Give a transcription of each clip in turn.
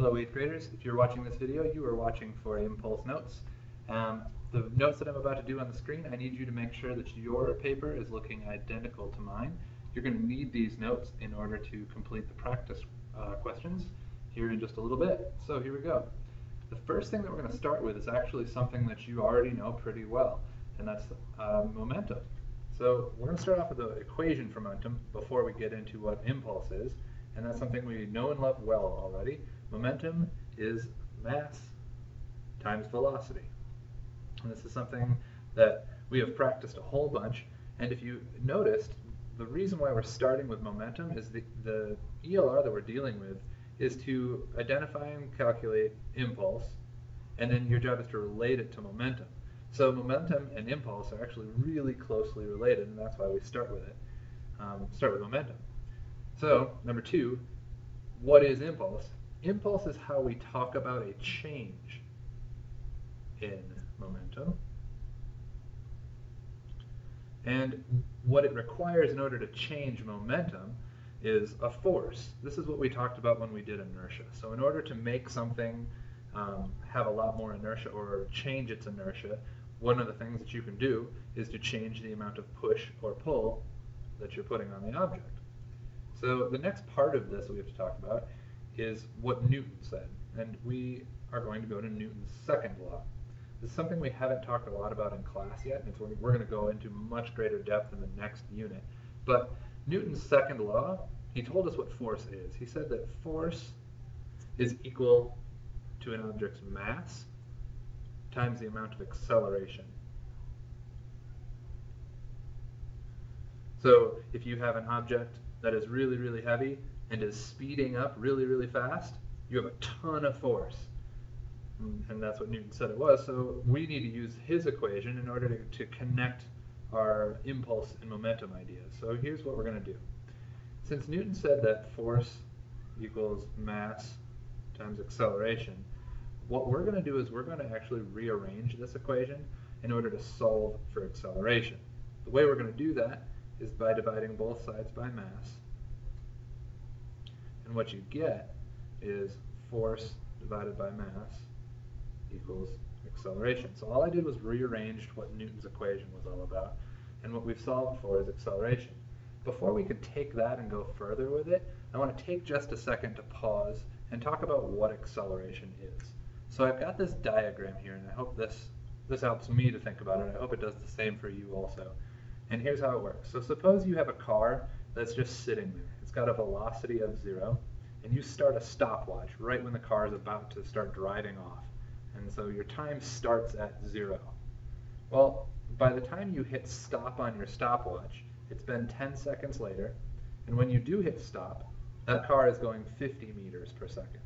Hello 8th graders, if you're watching this video, you are watching for Impulse Notes. Um, the notes that I'm about to do on the screen, I need you to make sure that your paper is looking identical to mine. You're going to need these notes in order to complete the practice uh, questions here in just a little bit. So here we go. The first thing that we're going to start with is actually something that you already know pretty well, and that's uh, momentum. So we're going to start off with the equation for momentum before we get into what impulse is, and that's something we know and love well already. Momentum is mass times velocity. And this is something that we have practiced a whole bunch, and if you noticed, the reason why we're starting with momentum is the, the ELR that we're dealing with is to identify and calculate impulse, and then your job is to relate it to momentum. So momentum and impulse are actually really closely related, and that's why we start with it. Um, start with momentum. So, number two, what is impulse? Impulse is how we talk about a change in momentum. And what it requires in order to change momentum is a force. This is what we talked about when we did inertia. So in order to make something um, have a lot more inertia or change its inertia, one of the things that you can do is to change the amount of push or pull that you're putting on the object. So the next part of this we have to talk about is what Newton said. And we are going to go to Newton's second law. This is something we haven't talked a lot about in class yet, and it's we're going to go into much greater depth in the next unit. But Newton's second law, he told us what force is. He said that force is equal to an object's mass times the amount of acceleration. So if you have an object that is really, really heavy and is speeding up really, really fast, you have a ton of force. And that's what Newton said it was. So we need to use his equation in order to, to connect our impulse and momentum ideas. So here's what we're going to do. Since Newton said that force equals mass times acceleration, what we're going to do is we're going to actually rearrange this equation in order to solve for acceleration. The way we're going to do that is by dividing both sides by mass. And what you get is force divided by mass equals acceleration. So all I did was rearrange what Newton's equation was all about. And what we've solved for is acceleration. Before we could take that and go further with it, I want to take just a second to pause and talk about what acceleration is. So I've got this diagram here, and I hope this, this helps me to think about it. I hope it does the same for you also. And here's how it works. So suppose you have a car that's just sitting there. It's got a velocity of zero, and you start a stopwatch right when the car is about to start driving off. And so your time starts at zero. Well, by the time you hit stop on your stopwatch, it's been 10 seconds later, and when you do hit stop, that car is going 50 meters per second.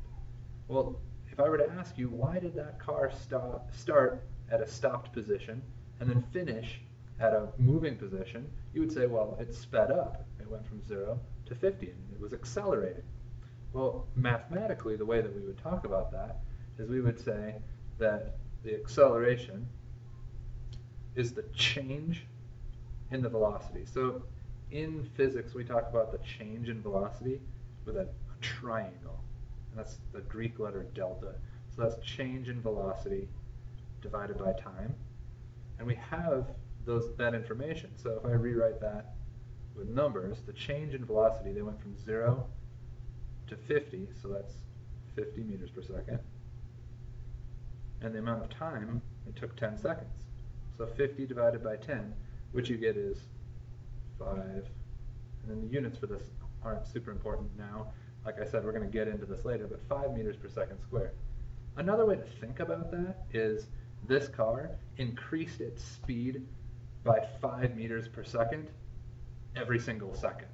Well, if I were to ask you, why did that car stop, start at a stopped position and then finish at a moving position, you would say, well, it sped up. It went from 0 to 50, and it was accelerating. Well, mathematically, the way that we would talk about that is we would say that the acceleration is the change in the velocity. So in physics, we talk about the change in velocity with a, triangle. And that's the Greek letter delta. So that's change in velocity divided by time. And we have those that information. So if I rewrite that with numbers, the change in velocity, they went from 0 to 50, so that's 50 meters per second. And the amount of time, it took 10 seconds. So 50 divided by 10, which you get is 5. And then the units for this aren't super important now. Like I said, we're going to get into this later, but 5 meters per second squared. Another way to think about that is this car increased its speed by 5 meters per second every single second.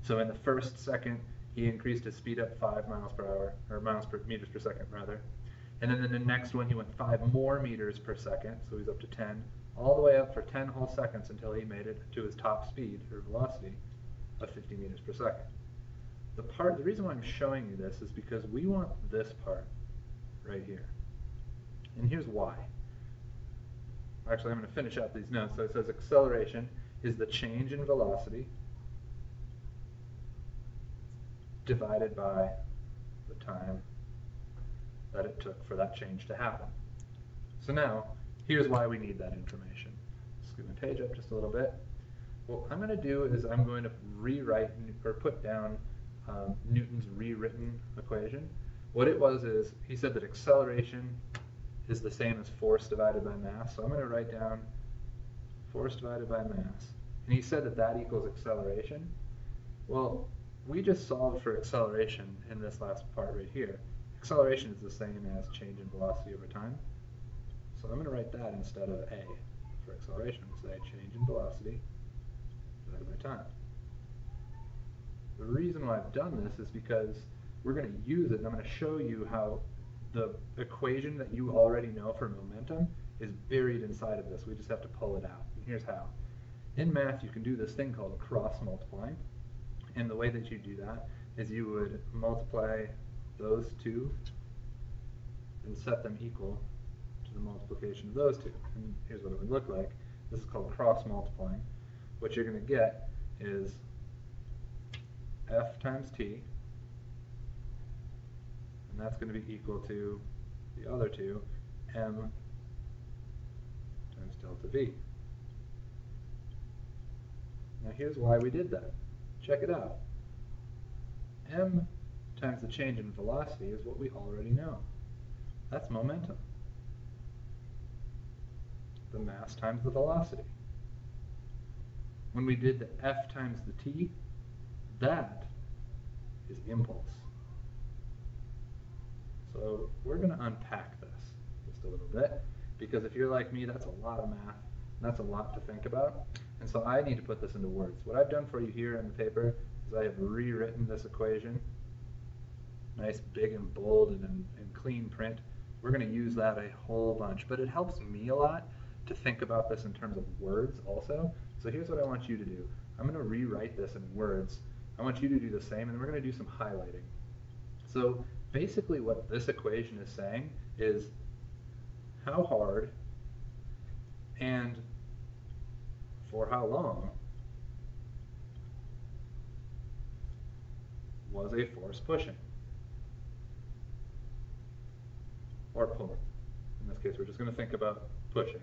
So in the first second, he increased his speed up 5 miles per hour, or miles per meters per second rather. And then in the next one, he went 5 more meters per second, so he's up to 10, all the way up for 10 whole seconds until he made it to his top speed, or velocity, of 50 meters per second. The part, the reason why I'm showing you this is because we want this part right here. And here's why. Actually, I'm going to finish out these notes. So it says acceleration is the change in velocity divided by the time that it took for that change to happen. So now, here's why we need that information. Scoot my page up just a little bit. What I'm going to do is I'm going to rewrite or put down um, Newton's rewritten equation. What it was is he said that acceleration is the same as force divided by mass. So I'm going to write down force divided by mass. And he said that that equals acceleration. Well, we just solved for acceleration in this last part right here. Acceleration is the same as change in velocity over time. So I'm going to write that instead of A for acceleration. We'll say change in velocity divided by time. The reason why I've done this is because we're going to use it and I'm going to show you how the equation that you already know for momentum is buried inside of this. We just have to pull it out. And here's how. In math, you can do this thing called cross multiplying. And the way that you do that is you would multiply those two and set them equal to the multiplication of those two. And here's what it would look like. This is called cross multiplying. What you're going to get is f times t, and that's going to be equal to the other two, m times delta v. Now here's why we did that. Check it out. m times the change in velocity is what we already know. That's momentum. The mass times the velocity. When we did the f times the t, that is impulse. So we're going to unpack this just a little bit, because if you're like me, that's a lot of math, and that's a lot to think about. And so I need to put this into words. What I've done for you here in the paper is I have rewritten this equation, nice big and bold and in clean print. We're going to use that a whole bunch, but it helps me a lot to think about this in terms of words also. So here's what I want you to do. I'm going to rewrite this in words. I want you to do the same, and we're going to do some highlighting. So basically what this equation is saying is how hard and for how long was a force pushing? Or pulling. In this case, we're just going to think about pushing.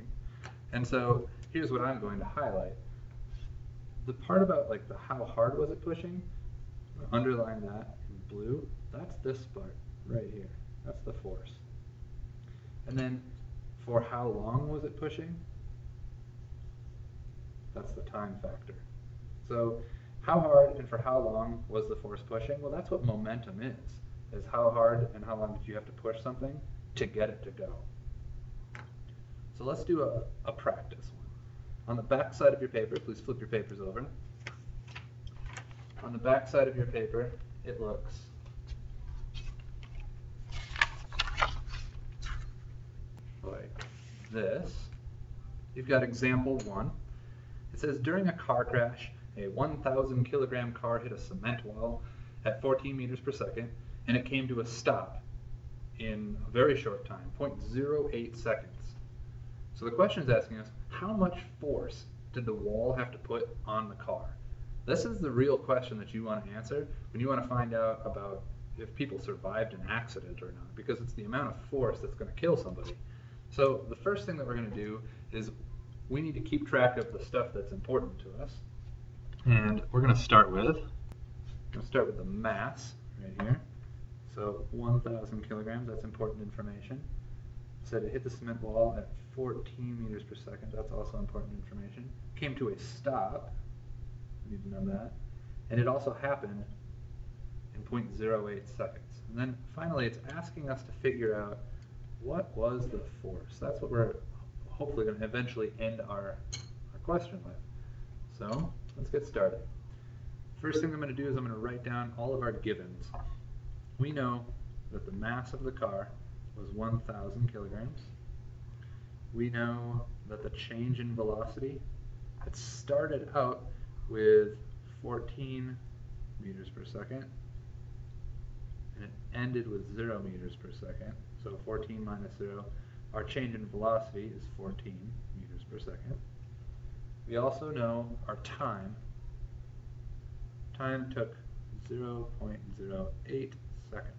And so here's what I'm going to highlight. The part about like the how hard was it pushing, underline that in blue, that's this part right here. That's the force. And then for how long was it pushing, that's the time factor. So how hard and for how long was the force pushing? Well, that's what momentum is, is how hard and how long did you have to push something to get it to go. So let's do a, a practice one. On the back side of your paper, please flip your papers over. On the back side of your paper, it looks like this. You've got example one. It says, during a car crash, a 1,000 kilogram car hit a cement wall at 14 meters per second, and it came to a stop in a very short time, 0.08 seconds. So the question is asking us, how much force did the wall have to put on the car? This is the real question that you want to answer when you want to find out about if people survived an accident or not, because it's the amount of force that's going to kill somebody. So the first thing that we're going to do is we need to keep track of the stuff that's important to us. And we're going to start with, to start with the mass right here. So 1,000 kilograms, that's important information. Said it hit the cement wall at 14 meters per second, that's also important information. Came to a stop, we need to know that. And it also happened in 0.08 seconds. And then finally, it's asking us to figure out what was the force. That's what we're hopefully going to eventually end our, our question with. So let's get started. First thing I'm going to do is I'm going to write down all of our givens. We know that the mass of the car was 1,000 kilograms. We know that the change in velocity had started out with 14 meters per second and it ended with 0 meters per second. So 14 minus 0. Our change in velocity is 14 meters per second. We also know our time. Time took 0.08 seconds.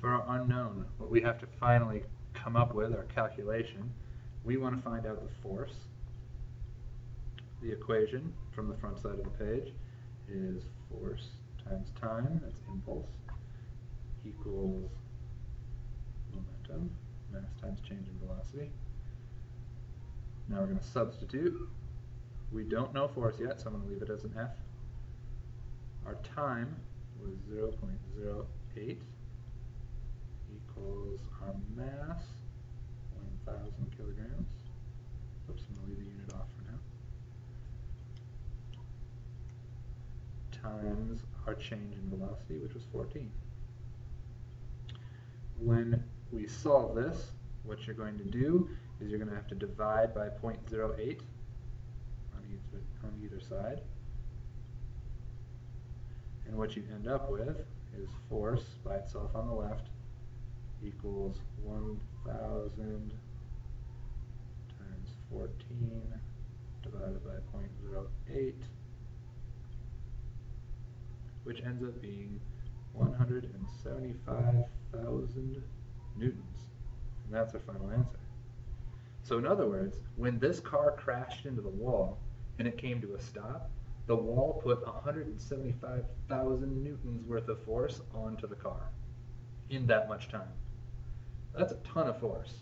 For our unknown, what we have to finally come up with, our calculation, we want to find out the force. The equation from the front side of the page is force times time, that's impulse, equals momentum, mass times change in velocity. Now we're going to substitute. We don't know force yet, so I'm going to leave it as an F. Our time was 0.08 equals our mass, 1,000 kilograms. Oops, I'm going to leave the unit off for now. Times our change in velocity, which was 14. When we solve this, what you're going to do is you're going to have to divide by 0.08 on either, on either side. And what you end up with is force by itself on the left equals 1,000 times 14 divided by 0.08, which ends up being 175,000 newtons. And that's our final answer. So in other words, when this car crashed into the wall and it came to a stop, the wall put 175,000 newtons worth of force onto the car in that much time. That's a ton of force.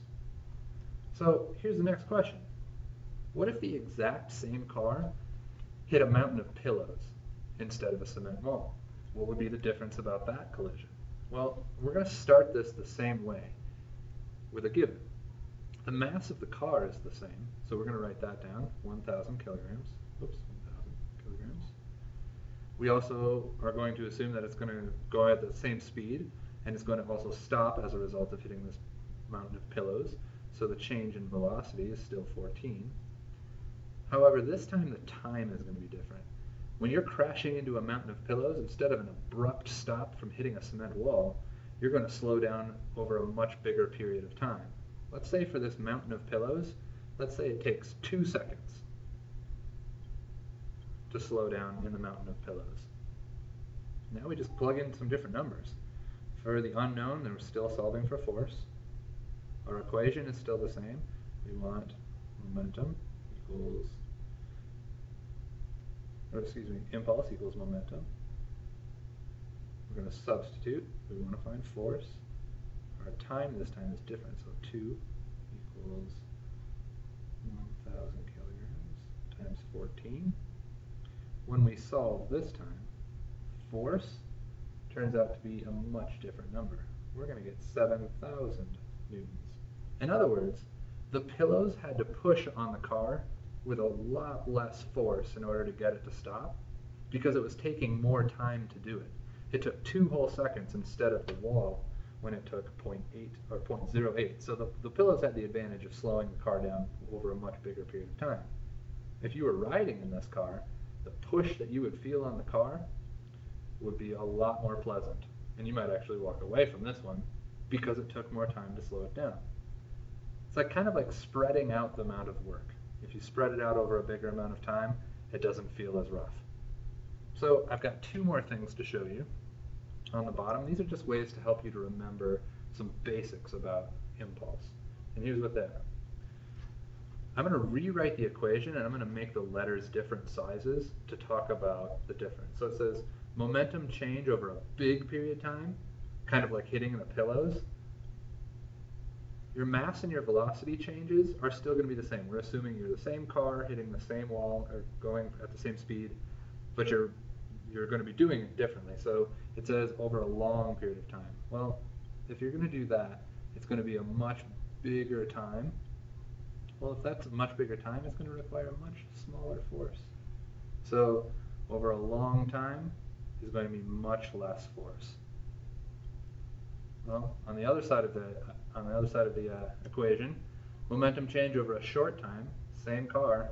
So here's the next question. What if the exact same car hit a mountain of pillows instead of a cement wall? What would be the difference about that collision? Well, we're going to start this the same way with a given. The mass of the car is the same, so we're going to write that down, 1,000 kilograms. Oops, 1,000 kilograms. We also are going to assume that it's going to go at the same speed, and it's going to also stop as a result of hitting this mountain of pillows, so the change in velocity is still 14. However, this time the time is going to be different. When you're crashing into a mountain of pillows, instead of an abrupt stop from hitting a cement wall, you're going to slow down over a much bigger period of time. Let's say for this mountain of pillows, let's say it takes two seconds to slow down in the mountain of pillows. Now we just plug in some different numbers. For the unknown, we're still solving for force. Our equation is still the same. We want momentum equals, or excuse me, impulse equals momentum. We're going to substitute. We want to find force. Our time this time is different, so 2 equals 1,000 kilograms times 14. When we solve this time, force turns out to be a much different number. We're going to get 7,000 newtons. In other words, the pillows had to push on the car with a lot less force in order to get it to stop because it was taking more time to do it. It took two whole seconds instead of the wall when it took 0.8 or 0.08. So the, the pillows had the advantage of slowing the car down over a much bigger period of time. If you were riding in this car, the push that you would feel on the car would be a lot more pleasant. And you might actually walk away from this one because it took more time to slow it down. It's like kind of like spreading out the amount of work. If you spread it out over a bigger amount of time, it doesn't feel as rough. So I've got two more things to show you on the bottom. These are just ways to help you to remember some basics about impulse. And here's what they are. I'm going to rewrite the equation and I'm going to make the letters different sizes to talk about the difference. So it says momentum change over a big period of time, kind of like hitting the pillows. Your mass and your velocity changes are still going to be the same. We're assuming you're the same car hitting the same wall or going at the same speed, but you're you're going to be doing it differently. So it says over a long period of time. Well, if you're going to do that, it's going to be a much bigger time. Well, if that's a much bigger time, it's going to require a much smaller force. So over a long time is going to be much less force. Well, on the other side of the on the other side of the uh, equation, momentum change over a short time, same car,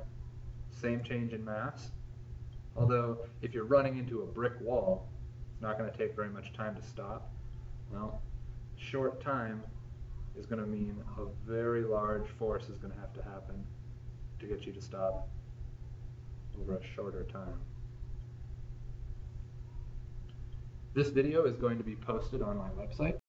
same change in mass, Although, if you're running into a brick wall, it's not going to take very much time to stop. Well, short time is going to mean a very large force is going to have to happen to get you to stop over a shorter time. This video is going to be posted on my website.